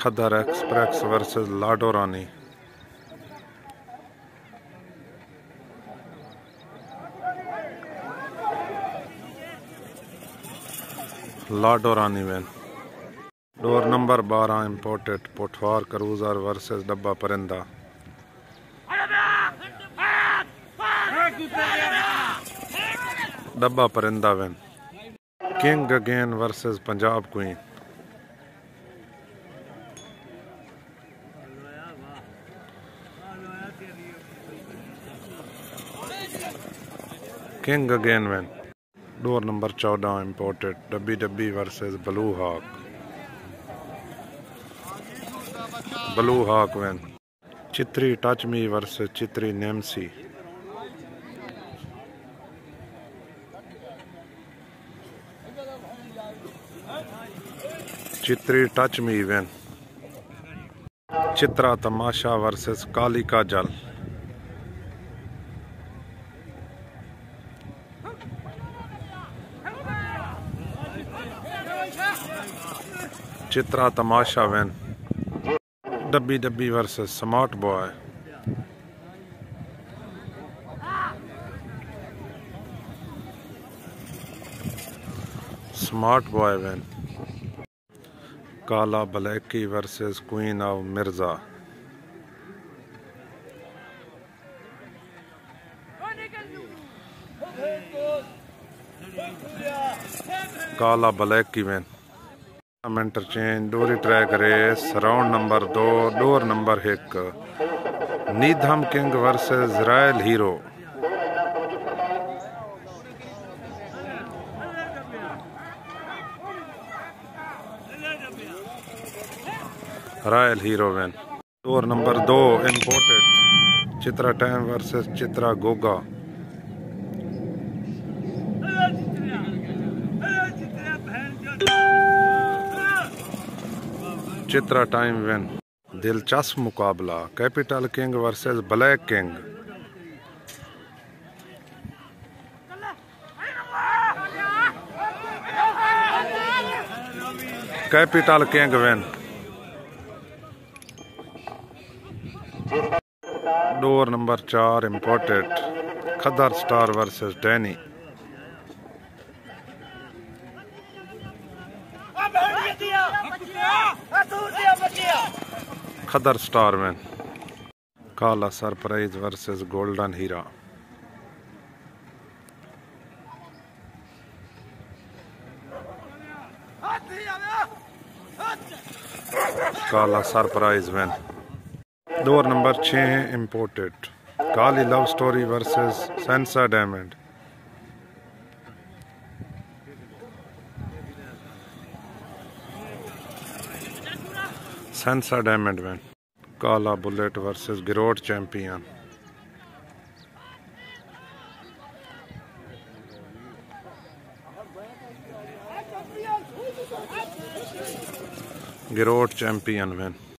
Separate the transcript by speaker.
Speaker 1: Khadar express versus Lado Rani Lado Rani won door number बारह imported Pothwar cruiser versus Dabba Parinda Dabba Parinda won king again versus Punjab queen king again won door number चौदह imported Dabbi Dabbi versus blue hawk blue hawk won Chitri touch me versus Chitri नेमसी Chitri touch me won Chitra Tamasha versus Kalika जल Chitra Tamasha won. Dabbi Dabbi versus smart boy. Smart boy won. Kala blackie versus queen of Mirza. Kala black की won. Interchange डोरी track race round number दो door number एक। Needham king versus royal hero. Royal hero won. Door number दो imported Chitra time versus Chitra Goga. Chitra time win. दिलचस्प मुकाबला, capital king versus black king. Capital king win. Door number चार, imported. Khadar star versus Danny. Khadar star man Kala surprise versus golden Heera. Kala surprise man. Door number छः imported Kali love story versus Sensa diamond Sensa diamond में। Kala bullet versus Girot champion. Girot champion man